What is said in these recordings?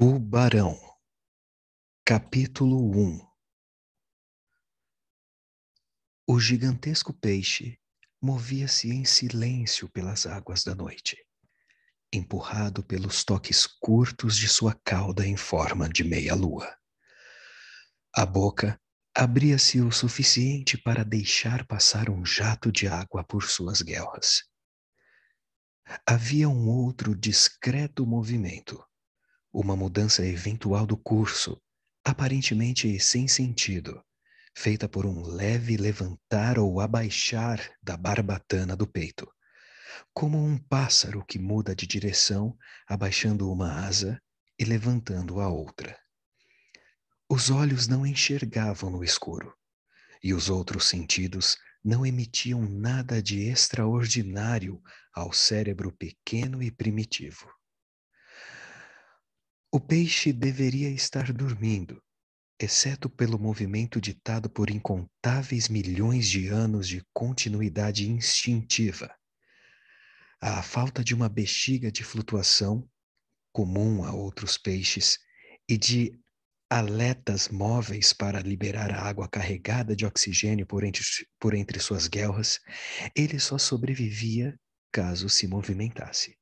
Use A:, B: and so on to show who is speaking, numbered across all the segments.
A: Tubarão Capítulo 1 O gigantesco peixe movia-se em silêncio pelas águas da noite, empurrado pelos toques curtos de sua cauda em forma de meia-lua. A boca abria-se o suficiente para deixar passar um jato de água por suas guelras. Havia um outro discreto movimento uma mudança eventual do curso, aparentemente sem sentido, feita por um leve levantar ou abaixar da barbatana do peito, como um pássaro que muda de direção, abaixando uma asa e levantando a outra. Os olhos não enxergavam no escuro, e os outros sentidos não emitiam nada de extraordinário ao cérebro pequeno e primitivo. O peixe deveria estar dormindo, exceto pelo movimento ditado por incontáveis milhões de anos de continuidade instintiva. A falta de uma bexiga de flutuação, comum a outros peixes, e de aletas móveis para liberar a água carregada de oxigênio por entre, por entre suas guelras, ele só sobrevivia caso se movimentasse.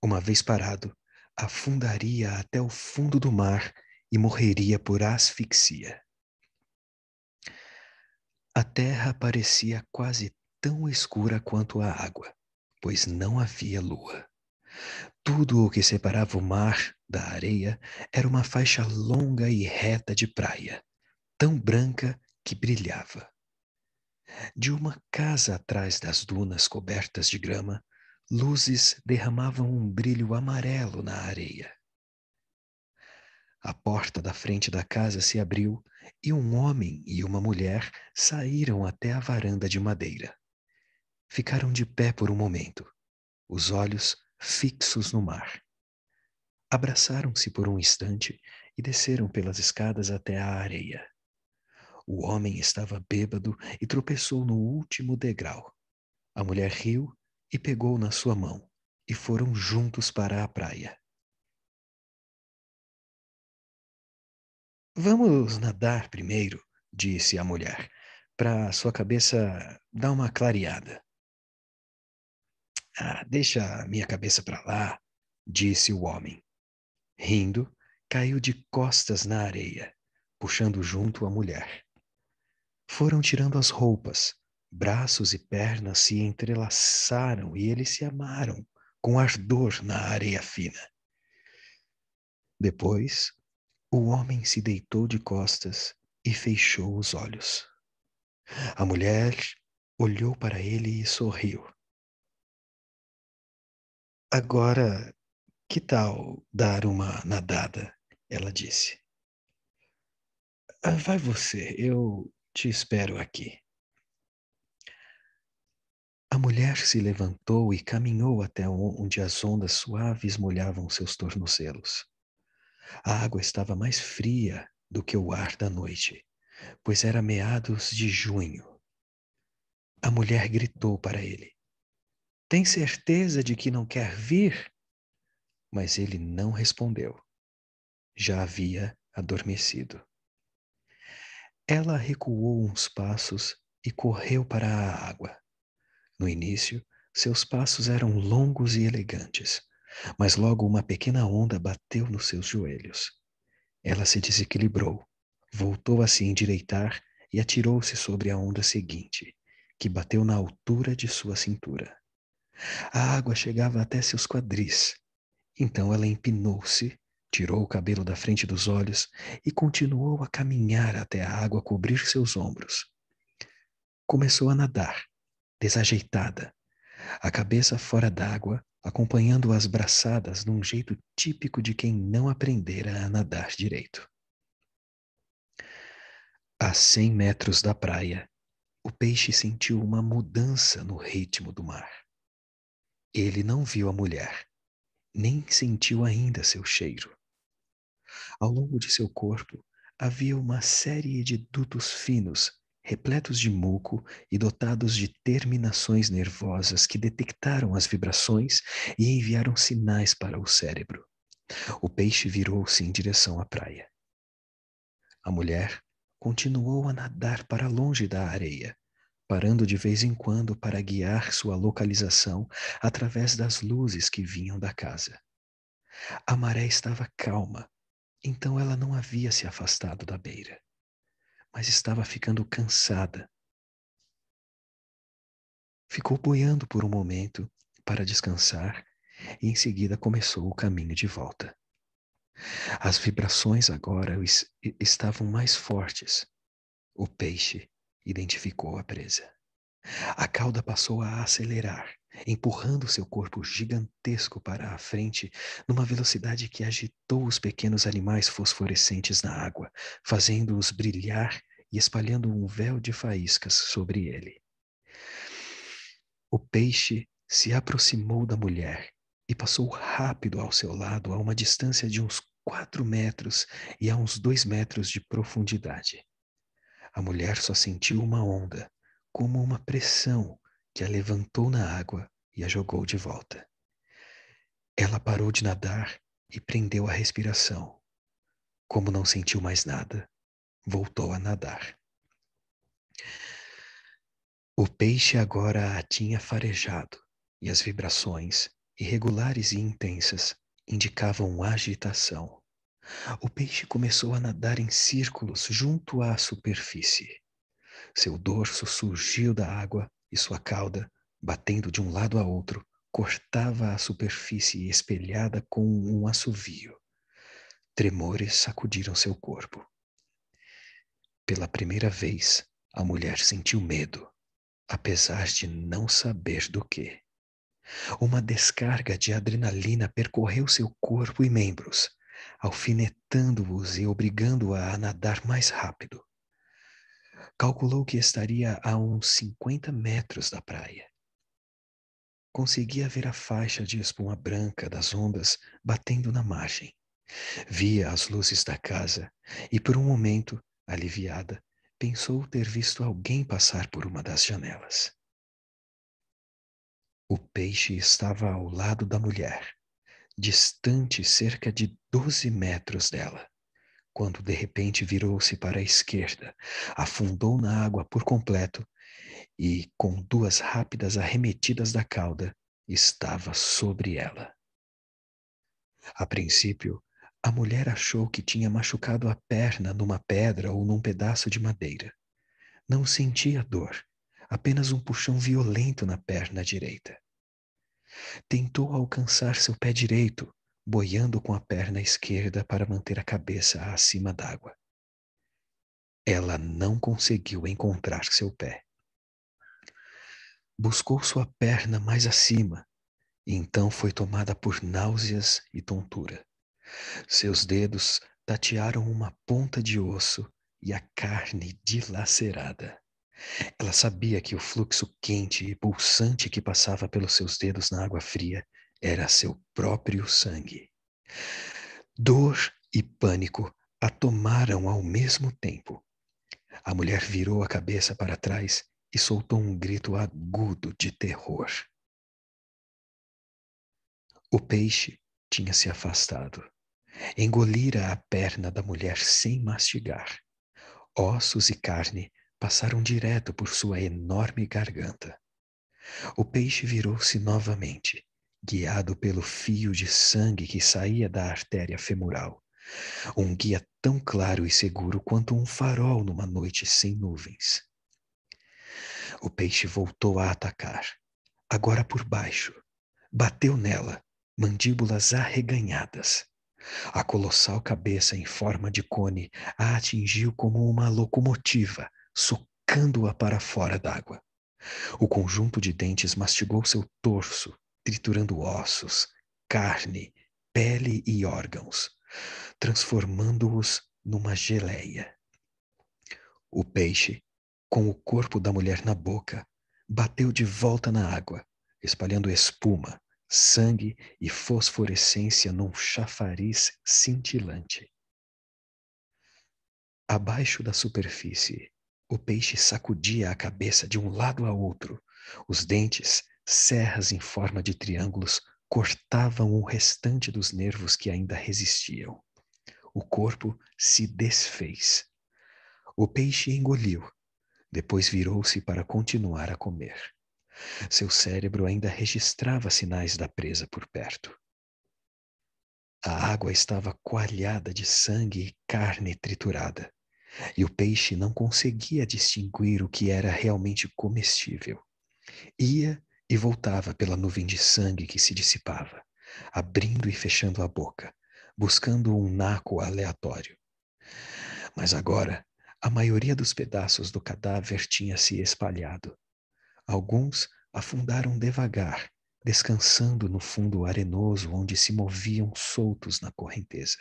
A: Uma vez parado, afundaria até o fundo do mar e morreria por asfixia. A terra parecia quase tão escura quanto a água, pois não havia lua. Tudo o que separava o mar da areia era uma faixa longa e reta de praia, tão branca que brilhava. De uma casa atrás das dunas cobertas de grama, luzes derramavam um brilho amarelo na areia. A porta da frente da casa se abriu e um homem e uma mulher saíram até a varanda de madeira. Ficaram de pé por um momento, os olhos fixos no mar. Abraçaram-se por um instante e desceram pelas escadas até a areia. O homem estava bêbado e tropeçou no último degrau. A mulher riu e pegou na sua mão, e foram juntos para a praia. Vamos nadar primeiro, disse a mulher, para sua cabeça dar uma clareada. Ah, deixa minha cabeça para lá, disse o homem. Rindo, caiu de costas na areia, puxando junto a mulher. Foram tirando as roupas, Braços e pernas se entrelaçaram e eles se amaram com ardor na areia fina. Depois, o homem se deitou de costas e fechou os olhos. A mulher olhou para ele e sorriu. Agora, que tal dar uma nadada? Ela disse. Ah, vai você, eu te espero aqui. A mulher se levantou e caminhou até onde as ondas suaves molhavam seus tornozelos. A água estava mais fria do que o ar da noite, pois era meados de junho. A mulher gritou para ele: Tem certeza de que não quer vir? Mas ele não respondeu. Já havia adormecido. Ela recuou uns passos e correu para a água. No início, seus passos eram longos e elegantes, mas logo uma pequena onda bateu nos seus joelhos. Ela se desequilibrou, voltou a se endireitar e atirou-se sobre a onda seguinte, que bateu na altura de sua cintura. A água chegava até seus quadris. Então ela empinou-se, tirou o cabelo da frente dos olhos e continuou a caminhar até a água cobrir seus ombros. Começou a nadar, desajeitada, a cabeça fora d'água, acompanhando as braçadas num jeito típico de quem não aprendera a nadar direito. A cem metros da praia, o peixe sentiu uma mudança no ritmo do mar. Ele não viu a mulher, nem sentiu ainda seu cheiro. Ao longo de seu corpo havia uma série de dutos finos repletos de muco e dotados de terminações nervosas que detectaram as vibrações e enviaram sinais para o cérebro. O peixe virou-se em direção à praia. A mulher continuou a nadar para longe da areia, parando de vez em quando para guiar sua localização através das luzes que vinham da casa. A maré estava calma, então ela não havia se afastado da beira, mas estava ficando cansada. Ficou boiando por um momento para descansar e em seguida começou o caminho de volta. As vibrações agora estavam mais fortes. O peixe identificou a presa. A cauda passou a acelerar, empurrando seu corpo gigantesco para a frente numa velocidade que agitou os pequenos animais fosforescentes na água, fazendo-os brilhar e espalhando um véu de faíscas sobre ele. O peixe se aproximou da mulher e passou rápido ao seu lado a uma distância de uns quatro metros e a uns dois metros de profundidade. A mulher só sentiu uma onda, como uma pressão que a levantou na água e a jogou de volta. Ela parou de nadar e prendeu a respiração. Como não sentiu mais nada, voltou a nadar. O peixe agora a tinha farejado e as vibrações, irregulares e intensas, indicavam agitação o peixe começou a nadar em círculos junto à superfície. Seu dorso surgiu da água e sua cauda, batendo de um lado a outro, cortava a superfície espelhada com um assovio. Tremores sacudiram seu corpo. Pela primeira vez, a mulher sentiu medo, apesar de não saber do que. Uma descarga de adrenalina percorreu seu corpo e membros alfinetando-os e obrigando-a a nadar mais rápido. Calculou que estaria a uns 50 metros da praia. Conseguia ver a faixa de espuma branca das ondas batendo na margem. Via as luzes da casa e, por um momento, aliviada, pensou ter visto alguém passar por uma das janelas. O peixe estava ao lado da mulher distante cerca de 12 metros dela, quando de repente virou-se para a esquerda, afundou na água por completo e, com duas rápidas arremetidas da cauda, estava sobre ela. A princípio, a mulher achou que tinha machucado a perna numa pedra ou num pedaço de madeira. Não sentia dor, apenas um puxão violento na perna direita. Tentou alcançar seu pé direito, boiando com a perna esquerda para manter a cabeça acima d'água. Ela não conseguiu encontrar seu pé. Buscou sua perna mais acima, e então foi tomada por náuseas e tontura. Seus dedos tatearam uma ponta de osso e a carne dilacerada. Ela sabia que o fluxo quente e pulsante que passava pelos seus dedos na água fria era seu próprio sangue. Dor e pânico a tomaram ao mesmo tempo. A mulher virou a cabeça para trás e soltou um grito agudo de terror. O peixe tinha se afastado. Engolira a perna da mulher sem mastigar. Ossos e carne passaram direto por sua enorme garganta. O peixe virou-se novamente, guiado pelo fio de sangue que saía da artéria femoral. Um guia tão claro e seguro quanto um farol numa noite sem nuvens. O peixe voltou a atacar, agora por baixo. Bateu nela, mandíbulas arreganhadas. A colossal cabeça em forma de cone a atingiu como uma locomotiva, socando-a para fora d'água. O conjunto de dentes mastigou seu torso, triturando ossos, carne, pele e órgãos, transformando-os numa geleia. O peixe, com o corpo da mulher na boca, bateu de volta na água, espalhando espuma, sangue e fosforescência num chafariz cintilante. Abaixo da superfície, o peixe sacudia a cabeça de um lado a outro, os dentes, serras em forma de triângulos, cortavam o restante dos nervos que ainda resistiam. O corpo se desfez. O peixe engoliu, depois virou-se para continuar a comer. Seu cérebro ainda registrava sinais da presa por perto. A água estava coalhada de sangue e carne triturada, e o peixe não conseguia distinguir o que era realmente comestível. Ia e voltava pela nuvem de sangue que se dissipava, abrindo e fechando a boca, buscando um naco aleatório. Mas agora, a maioria dos pedaços do cadáver tinha se espalhado. Alguns afundaram devagar, descansando no fundo arenoso onde se moviam soltos na correnteza.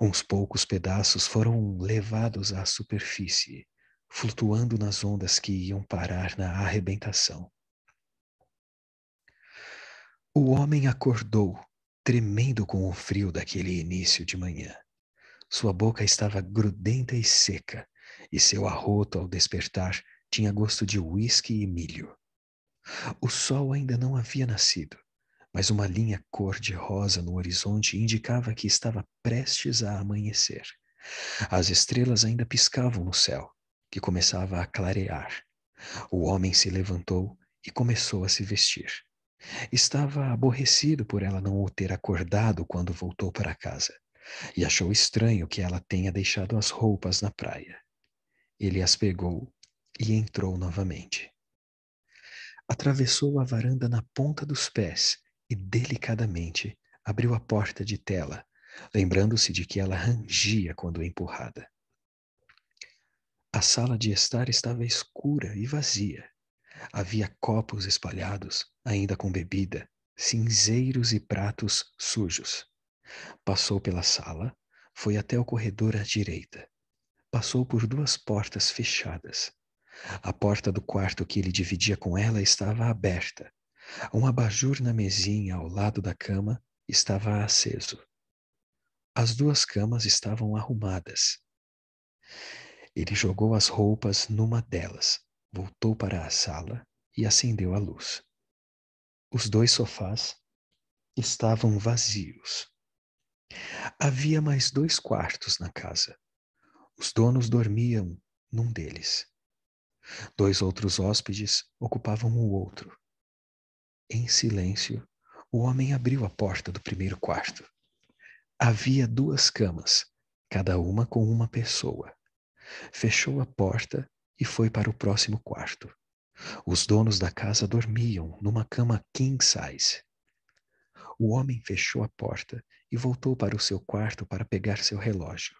A: Uns poucos pedaços foram levados à superfície, flutuando nas ondas que iam parar na arrebentação. O homem acordou, tremendo com o frio daquele início de manhã. Sua boca estava grudenta e seca, e seu arroto ao despertar tinha gosto de uísque e milho. O sol ainda não havia nascido, mas uma linha cor-de-rosa no horizonte indicava que estava prestes a amanhecer. As estrelas ainda piscavam no céu, que começava a clarear. O homem se levantou e começou a se vestir. Estava aborrecido por ela não o ter acordado quando voltou para casa, e achou estranho que ela tenha deixado as roupas na praia. Ele as pegou e entrou novamente. Atravessou a varanda na ponta dos pés e delicadamente abriu a porta de tela, lembrando-se de que ela rangia quando empurrada. A sala de estar estava escura e vazia. Havia copos espalhados, ainda com bebida, cinzeiros e pratos sujos. Passou pela sala, foi até o corredor à direita. Passou por duas portas fechadas. A porta do quarto que ele dividia com ela estava aberta. Um abajur na mesinha ao lado da cama estava aceso. As duas camas estavam arrumadas. Ele jogou as roupas numa delas, voltou para a sala e acendeu a luz. Os dois sofás estavam vazios. Havia mais dois quartos na casa. Os donos dormiam num deles. Dois outros hóspedes ocupavam o outro. Em silêncio, o homem abriu a porta do primeiro quarto. Havia duas camas, cada uma com uma pessoa. Fechou a porta e foi para o próximo quarto. Os donos da casa dormiam numa cama king size. O homem fechou a porta e voltou para o seu quarto para pegar seu relógio.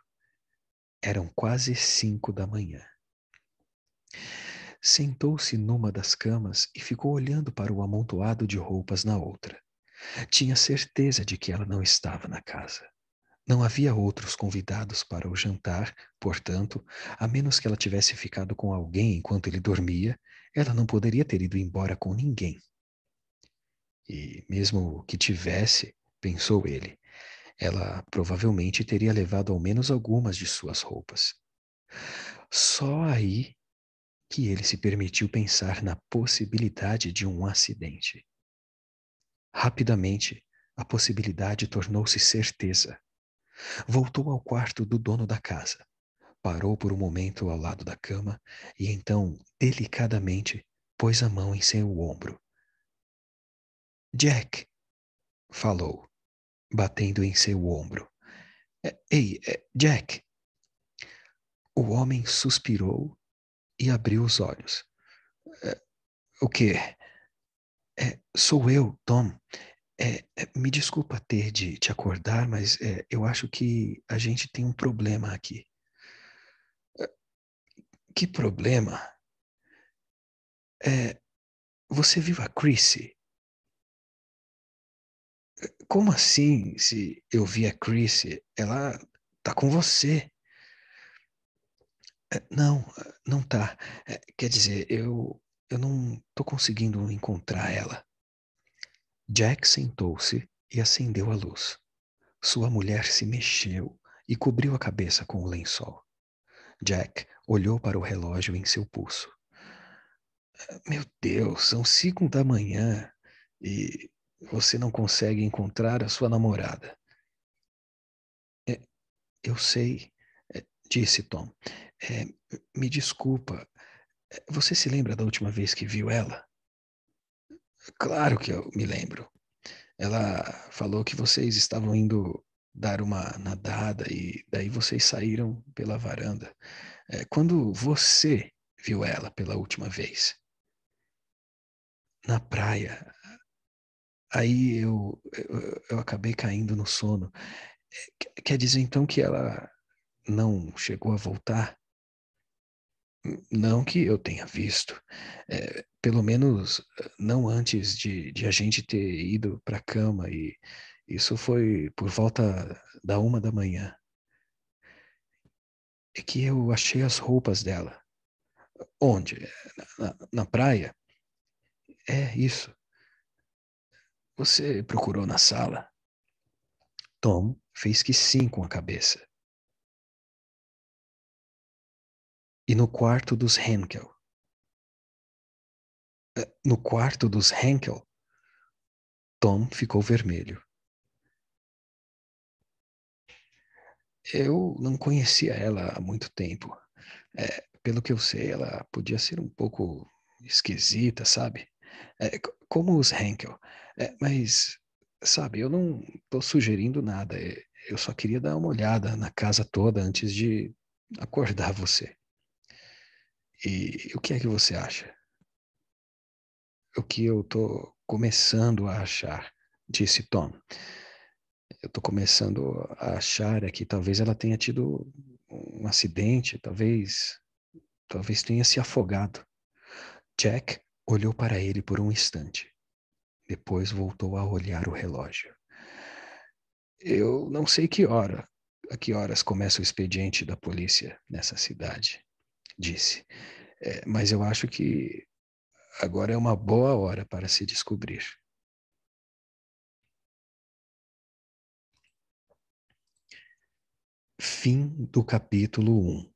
A: Eram quase cinco da manhã. Sentou-se numa das camas e ficou olhando para o amontoado de roupas na outra. Tinha certeza de que ela não estava na casa. Não havia outros convidados para o jantar, portanto, a menos que ela tivesse ficado com alguém enquanto ele dormia, ela não poderia ter ido embora com ninguém. E mesmo que tivesse, pensou ele, ela provavelmente teria levado ao menos algumas de suas roupas. Só aí que ele se permitiu pensar na possibilidade de um acidente. Rapidamente, a possibilidade tornou-se certeza. Voltou ao quarto do dono da casa, parou por um momento ao lado da cama e então, delicadamente, pôs a mão em seu ombro. Jack, falou, batendo em seu ombro. É, ei, é, Jack. O homem suspirou e abriu os olhos. É, o quê? Sou eu, Tom. É, é, me desculpa ter de te acordar, mas é, eu acho que a gente tem um problema aqui. É, que problema? É, você viu a Chrissy? Como assim? Se eu vi a Chrissy, ela tá com você. Não, não tá. Quer dizer, eu eu não tô conseguindo encontrar ela. Jack sentou-se e acendeu a luz. Sua mulher se mexeu e cobriu a cabeça com o lençol. Jack olhou para o relógio em seu pulso. Meu Deus, são cinco da manhã e você não consegue encontrar a sua namorada. É, eu sei, é, disse Tom. É, me desculpa. É, você se lembra da última vez que viu ela? Claro que eu me lembro. Ela falou que vocês estavam indo dar uma nadada e daí vocês saíram pela varanda. É, quando você viu ela pela última vez? Na praia. Aí eu, eu, eu acabei caindo no sono. É, quer dizer então que ela não chegou a voltar? Não que eu tenha visto, é, pelo menos não antes de, de a gente ter ido para a cama, e isso foi por volta da uma da manhã. É que eu achei as roupas dela. Onde? Na, na praia? É isso. Você procurou na sala? Tom fez que sim com a cabeça. e no quarto dos Henkel. No quarto dos Henkel, Tom ficou vermelho. Eu não conhecia ela há muito tempo. É, pelo que eu sei, ela podia ser um pouco esquisita, sabe? É, como os Henkel. É, mas, sabe, eu não estou sugerindo nada. É, eu só queria dar uma olhada na casa toda antes de acordar você. E o que é que você acha? O que eu estou começando a achar, disse Tom. Eu estou começando a achar é que talvez ela tenha tido um acidente, talvez, talvez tenha se afogado. Jack olhou para ele por um instante. Depois voltou a olhar o relógio. Eu não sei que hora, a que horas começa o expediente da polícia nessa cidade disse. É, mas eu acho que agora é uma boa hora para se descobrir. Fim do capítulo 1.